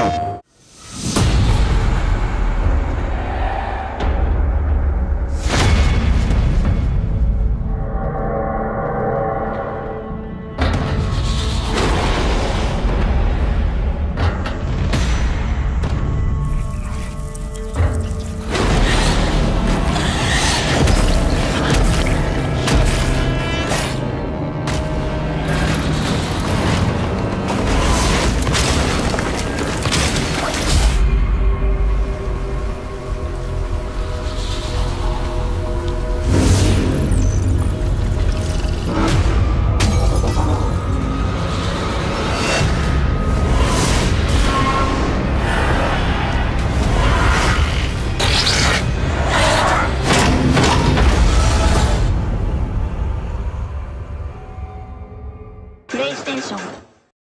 Huh. プレイステーション